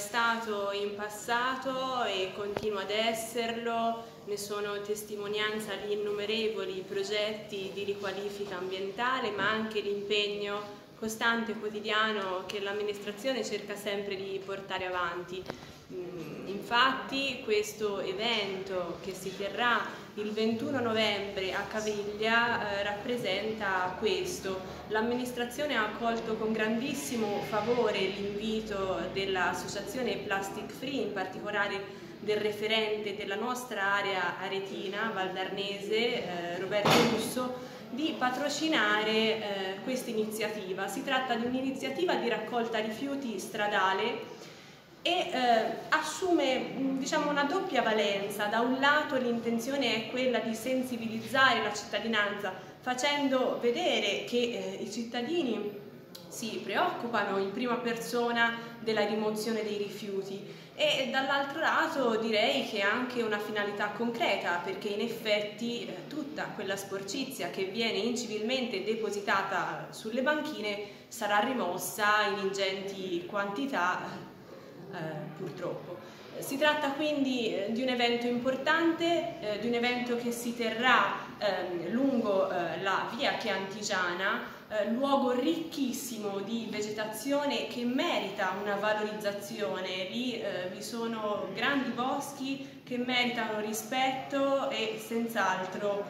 stato in passato e continua ad esserlo, ne sono testimonianza gli innumerevoli progetti di riqualifica ambientale, ma anche l'impegno costante quotidiano che l'amministrazione cerca sempre di portare avanti. Mm, infatti questo evento che si terrà il 21 novembre a Caviglia eh, rappresenta questo. L'amministrazione ha accolto con grandissimo favore l'invito dell'associazione Plastic Free, in particolare del referente della nostra area aretina, Valdarnese, eh, Roberto Russo, di patrocinare eh, questa iniziativa. Si tratta di un'iniziativa di raccolta rifiuti stradale e eh, assume diciamo, una doppia valenza. Da un lato l'intenzione è quella di sensibilizzare la cittadinanza facendo vedere che eh, i cittadini si preoccupano in prima persona della rimozione dei rifiuti. E dall'altro lato direi che ha anche una finalità concreta perché in effetti eh, tutta quella sporcizia che viene incivilmente depositata sulle banchine sarà rimossa in ingenti quantità purtroppo. Si tratta quindi eh, di un evento importante, eh, di un evento che si terrà ehm, lungo la via Chiantigiana, luogo ricchissimo di vegetazione che merita una valorizzazione. Lì vi sono grandi boschi che meritano rispetto e senz'altro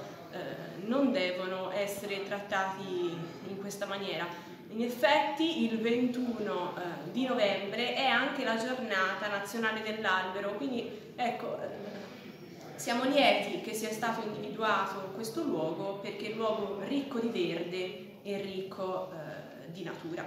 non devono essere trattati in questa maniera. In effetti il 21 eh, di novembre è anche la giornata nazionale dell'albero, quindi ecco, eh, siamo lieti che sia stato individuato questo luogo perché è un luogo ricco di verde e ricco eh, di natura.